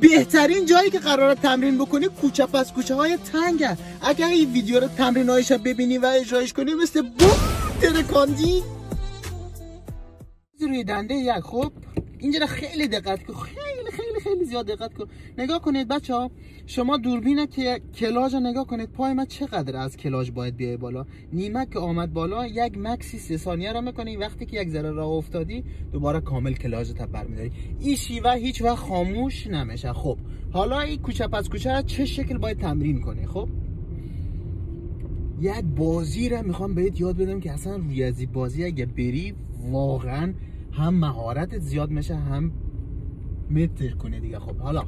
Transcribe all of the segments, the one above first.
بهترین جایی که قرار تمرین بکنی کوچه پس کوچه های تنگه اگر این ویدیو رو تمرین هایش ببینی و اجرایش کنی مثل بوم ترکاندی. روی دنده یک خب؟ اینجا خیلی دقت کن. خیلی خیلی زیاد دقت کن. نگاه کنید بچه ها شما دوربینه که کلاژ رو نگاه کنید پای من چقدر از کلاژ باید بیای بالا؟ نیمک که آمد بالا یک مکسی سه ثانیه رو می‌کنی. وقتی که یک ذره راه افتادی دوباره کامل کلاژ تا برمیداری. این شیوه هیچ وقت خاموش نمیشه. خب حالا این کوچه پس کوچه چه شکل باید تمرین کنی؟ خب یک بازی رو می‌خوام بهت یاد بدم که اصلا روی از بازی اگه بری واقعا هم مهارتت زیاد میشه هم متر کنه دیگه. خب حالا.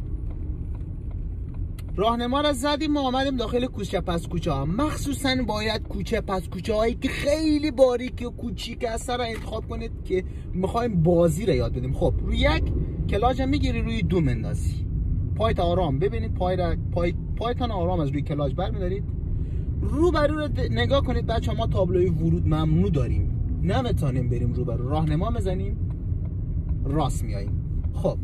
راهنما را زدیم ما آمدیم داخل کوچه پس کوچه ها. مخصوصا باید کوچه پس کوچه هایی که خیلی باریک و کوچیک از سر انتخاب کنید که می‌خوایم بازی را یاد بدیم. خب روی یک کلاج می‌گیری روی دو مندازی پایت آرام ببینید پای را پای پایتان آرام از روی کلاج برمیدارید. رو برو رو نگاه کنید بچه ما تابلوی ورود ممنوع داریم. نمی‌تونیم بریم رو برو راهنما بزنیم راست میاییم خب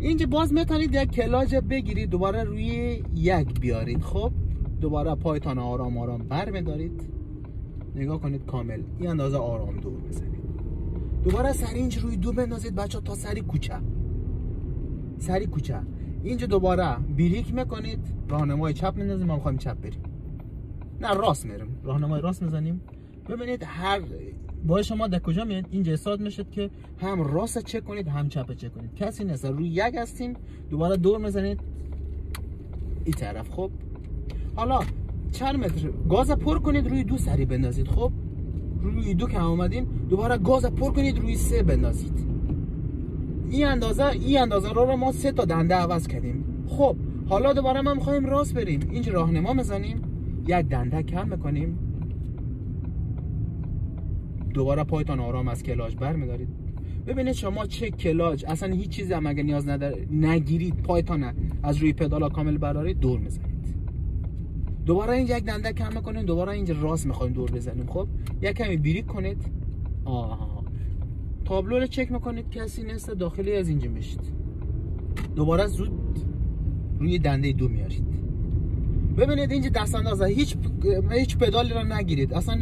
اینجا باز می‌تونید یک کلاج بگیرید دوباره روی یک بیارید. خب دوباره پایتان آرام آرام بر میدارید. نگاه کنید کامل. این اندازه آرام دور بزنید دوباره سر اینج روی دو بندازید. بچه تا سری کوچه. سری کوچه. اینجا دوباره بریک می‌کنید. راهنمای چپ میندازیم. ما می‌خوایم چپ بریم. نه راست میریم. راهنمای راست می‌زنیم. ببینید هر با شما در کجا میاد؟ اینجا احساس می‌شد که هم راست چک کنید هم چپ چک کنید. کسی نیست. روی یک هستیم دوباره دور می‌زنید. این طرف خب. حالا چند متر؟ گاز پر کنید روی دو سری بندازید خب. روی دو که آمدین دوباره گاز پر کنید روی سه بندازید. این اندازه این اندازه رو, رو ما سه تا دنده عوض کردیم. خب حالا دوباره ما می‌خوایم راست بریم. اینجا راهنما می‌زنیم. یک دنده کم می‌کنیم. دوباره پایتان آرام از کلاج برمیدارید. ببینید شما چه کلاج اصلا هیچ چیزی هم اگه نیاز نداره نگیرید پایتان از روی پدالا کامل برارید دور می‌زنید. دوباره این یک دنده کم می‌کنید دوباره اینجا راست می‌خوایم دور بزنیم. خب؟ یک کمی بریک کنید. آها. تابلو رو چک می‌کنید کسی نیست داخلی از اینجا میشید. دوباره زود روی دنده دو میارید ببینید اینجا دست اندازه هیچ هیچ پدالی رو نگیرید. اصلا.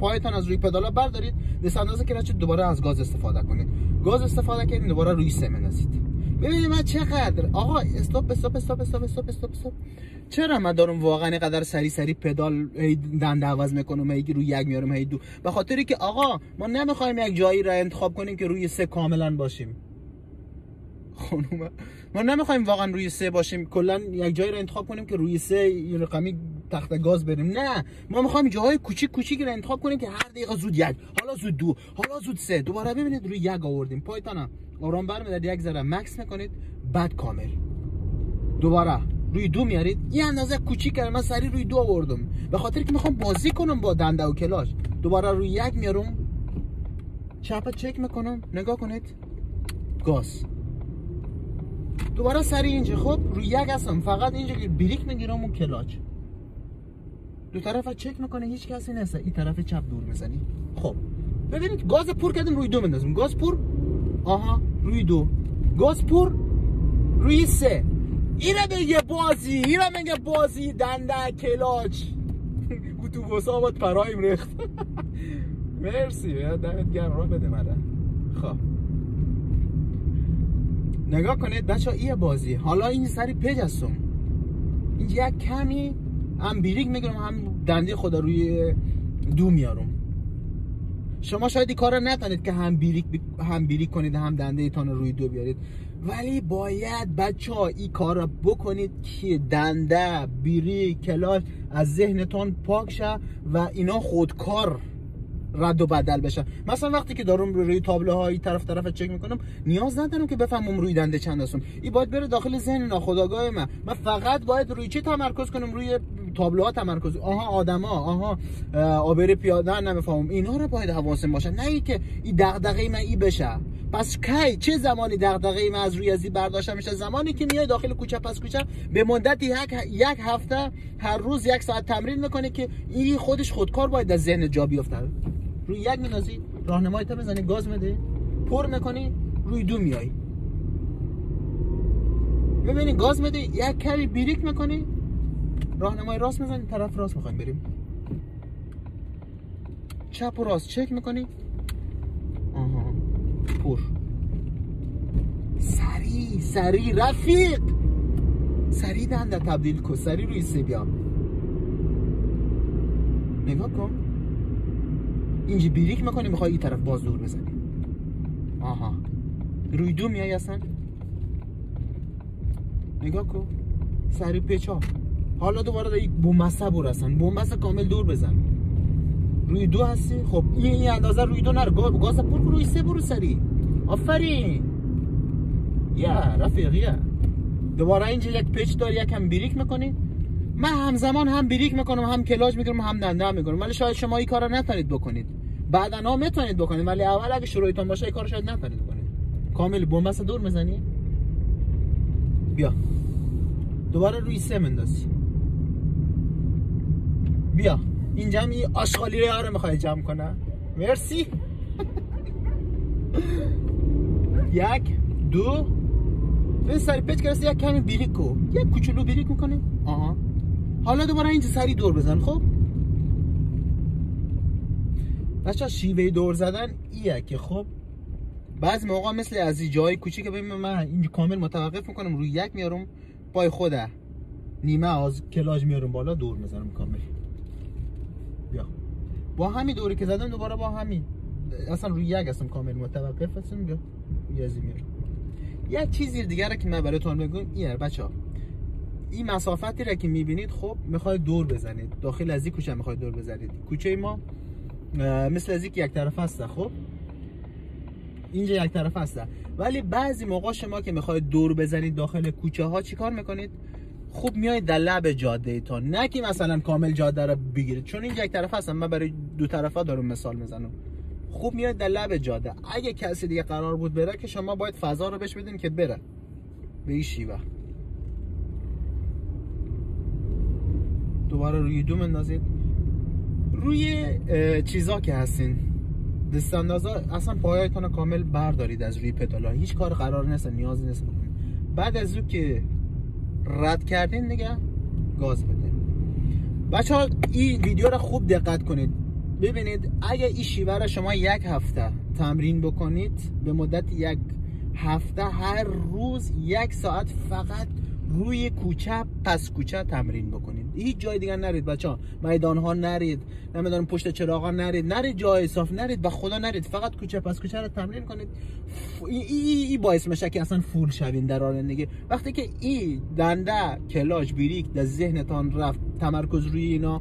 پایتان از روی پدالا بردارید. دست اندازه که دوباره از گاز استفاده کنید. گاز استفاده کردین دوباره روی سه ببینید من چقدر آقا استاپ استاپ استاپ استاپ استاپ استاپ استاپ. چرا من دارم واقعا اینقدر سری سری پدال دنده عوض می‌کنم هی روی یک میارم هی دو؟ به خاطری که آقا ما نمی‌خوایم یک جایی را انتخاب کنیم که روی سه کاملا باشیم. خانوم ما نمی‌خوایم واقعا روی سه باشیم. کلا یک جایی رو انتخاب کنیم که روی سه یه رقمی تخت گاز بریم. نه. ما می‌خوایم جاهای کوچیک کوچیک رو انتخاب کنیم که هر دقیقه زود یک حالا زود دو حالا زود سه. دوباره ببینید روی یک آوردیم. پایتان آرام برمیدارید. یک ذره مکس می‌کنید. بعد کامل. دوباره روی دو میارید یه اندازه کوچیک من سری روی دو آوردم. به خاطر که می‌خوام بازی کنم با دنده و کلاش. دوباره روی یک میارم چپ چک می‌کنم. نگاه کنید. گاز. دوباره سری اینجا. خب روی یک هستم. فقط اینجا که بریک می‌گیرم اون کلاچ. دو طرف چک می‌کنه هیچ کسی نیست این طرف چپ دور می‌زنی. خب ببینید گاز پر کردیم روی دو بندازیم. گاز پر آها روی دو. گاز پر روی سه. اینه بگه بازی اینه بگه بازی. دنده کلاچ. اتوبوس آمد پرایم ریخت. مرسی دمت گرم. رو بده مره خب. نگاه کنید بچه ای بازی حالا این سری پیج هستم این یک کمی هم بیریک می‌گیرم هم دنده خدا روی دو میارم شما شاید این کار نکنید که هم بیریک هم بیریک کنید هم دنده ایتان روی دو بیارید. ولی باید بچه ها این کار رو بکنید که دنده بیریک کلاش از ذهنتان پاک شه و اینا خودکار رد و بدل بشن. مثلا وقتی که دارم روی تابلوهای طرف طرف چک می‌کنم نیاز ندارم که بفهمم روی دنده چند هستم این باید بره داخل ذهن ناخودآگاه من. من فقط باید روی چه تمرکز کنم؟ روی تابلوها تمرکز. آها آدما. آها آبر پیاده. نمی‌فهمم. اینا رو باید حواسم باشه. نه ای که این دغدغه من ای بشه. پس کی؟ چه زمانی دغدغه من از روی ازی برداشته میشه؟ زمانی که میای داخل کوچه پس کوچه به مدت یک هفته هر روز یک ساعت تمرین می‌کنه که این خودش خودکار باید در ذهن جا بیفته. روی یک میندازی راهنمایی تا بزنی گاز میده پر می‌کنی روی دو میای ببینی گاز میدی یک کمی بریک می‌کنی راهنمای راست می‌زنی طرف راست می‌خوایم بریم. چپ و راست چک می‌کنی. آها پر. سری سری رفیق! سری دنده تبدیل کن سری روی سی بیا نگاه کن. اینجا بریک می‌کنی می‌خوای این طرف باز دور بزنی. آها. روی دو میای اصلا. نگاه کن. سری پیچا حالا دوباره داری بومسه برو اصلا. بومسه کامل دور بزن. روی دو هستی. خب این این اندازه روی دو نر گاز پر روی سه برو سری. آفرین. یا رفیق یا. دوباره اینجا یک پیچ داری یکم بریک می‌کنی. من همزمان هم بریک می‌کنم هم کلاج می‌گیرم هم دنده می‌کنم ولی شاید شما این کارا نتونید بکنید. بعدا ها می‌تونید بکنید ولی اول اگه شروعتون باشه کارو شاید نتونید بکنید کامل بومبس دور می‌زنی؟ بیا. دوباره روی سه مندازی بیا. این آشغالی رو یاره می‌خوای جمع کنه. مرسی. یک دو. به سری پیچ کرسی یک کمی بریک کو یک کوچولو بریک می‌کنه آها. حالا دوباره اینجا سری دور بزن خب؟ بچه شیوه دور زدن ایه که خب بعض موقع مثل از این جای کوچیک ببین من اینجا کامل متوقف می‌کنم روی یک میارم پای خوده نیمه از کلاج میارم بالا دور می‌زنم کامل. بیا. با همین دوری که زدم دوباره با همین اصلا روی یک هستم کامل متوقف هستم بیا. یزی میارم یک چیزی دیگر که من براتون بگم اینه بچه ها این مسافتی را که می‌بینید خب می‌خواید دور بزنید. داخل از این کوچه می‌خواید دور بزنید. کوچه ما مثل از یک طرف هسته خب؟ اینجا یک طرف هسته ولی بعضی موقع شما که می‌خواید دور بزنید داخل کوچه ها چیکار می‌کنید؟ خوب میایید در لب جاده تا نه که مثلا کامل جاده رو بگیرید. چون این یک طرف هستم من برای دو طرفه دارم مثال می‌زنم. خوب میاد در لب جاده. اگه کسی دیگه قرار بود بره که شما باید فضا رو بهش بدین که بره. به این شیوه. دوباره روی دو مندازید. روی چیزا که هستین. دستاندازا اصلا پایایتون کامل بردارید از روی پدالا هیچ کار قرار نیست نیاز نیست بکنید. بعد از او که رد کردین دیگه گاز بده بچه ها این ویدیو رو خوب دقت کنید. ببینید اگه این شیوه را شما یک هفته تمرین بکنید به مدت یک هفته هر روز یک ساعت فقط روی کوچه پس کوچه تمرین بکنید. هیچ جای دیگر نرید بچه ها میدان ها نرید نمی‌دونم پشت چراغ ها نرید نرید جای صاف نرید به خدا نرید. فقط کوچه پس کوچه رو تمرین کنید. ای, ای, ای باعث میشه که اصلا فول شوین در رانندگی وقتی که این دنده کلاج بریک در ذهنتان رفت تمرکز روی اینا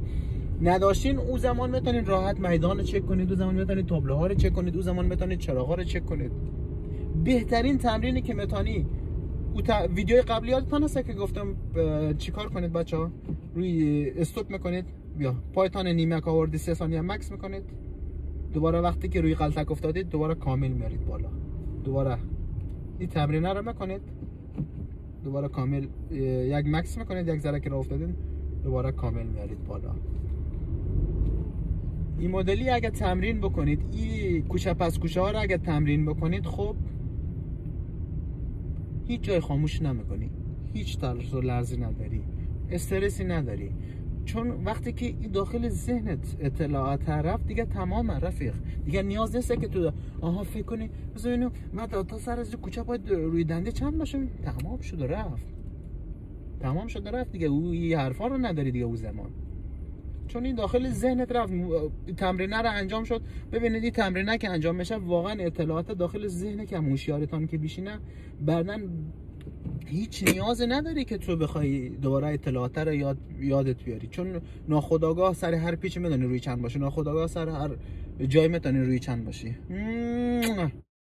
نداشتین او زمان می‌تونید راحت میدان چک کنید او زمان می‌تونید تابلوها رو چک کنید او زمان می‌تونید چراغ رو چک کنید. بهترین تمرینی که می‌تونی تا... ویدیو قبلی یادتون هست که گفتم چیکار کنید بچه ها روی استوب می‌کنید بیا. پایتان نیمک آوردی سه ثانیه مکس می‌کنید. دوباره وقتی که روی قلتک افتادید دوباره کامل میارید بالا. دوباره. این تمرینه رو می‌کنید. دوباره کامل یک مکس می‌کنید یک ذره که را افتادید دوباره کامل میارید بالا. این مدلی اگر تمرین بکنید این کوچه پس کوچه ها رو اگر تمرین بکنید خب هیچ جای خاموش نمی‌کنی. هیچ ترس و لرزی نداری. استرسی نداری. چون وقتی که داخل ذهنت اطلاعات رفت دیگه تمام رفیق. دیگه نیاز نیست که تو آها فکر کنی. بزنینو من تا سر از کوچه باید روی دنده چند باشم. تمام شده رفت. تمام شده رفت دیگه. او این حرفا رو نداری دیگه او زمان. چون این داخل ذهنت رفت تمرینه رو انجام شد. ببینید این تمرینه که انجام میشه واقعا اطلاعات داخل ذهن که هوشیارتان که بیشینه بعدن هیچ نیاز نداری که تو بخوای دوباره اطلاعات رو یاد یادت بیاری. چون ناخداگاه سر هر پیچ می‌دونی روی چند باشه ناخداگاه سر هر جای می‌تونی روی چند باشی.